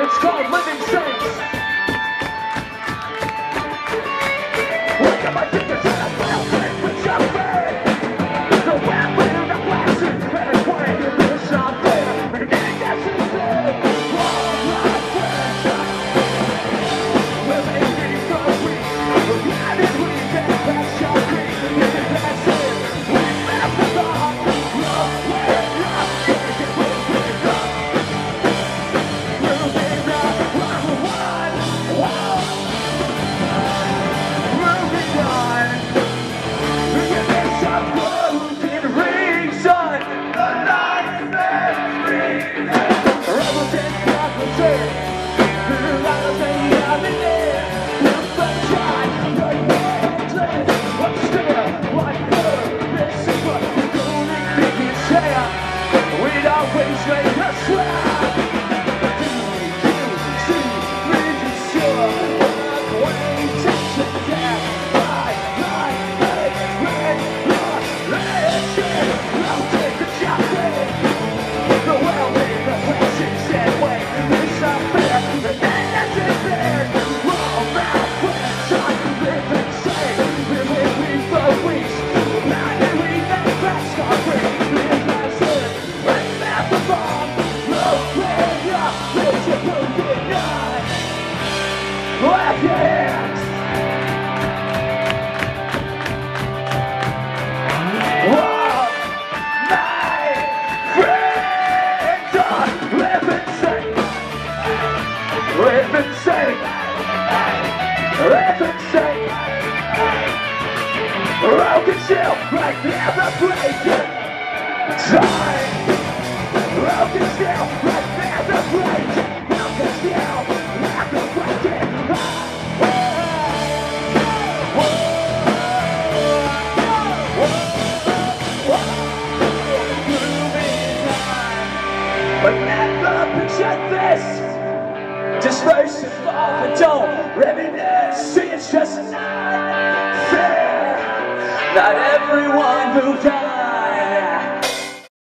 It's called Living saints. crowd. That's insane. Rock yourself right there, the blazing time. Rock yourself right there, the blazing. Rock. But never picture this! This race is falling, don't reminisce. See, it's just not fair. Not everyone who dies.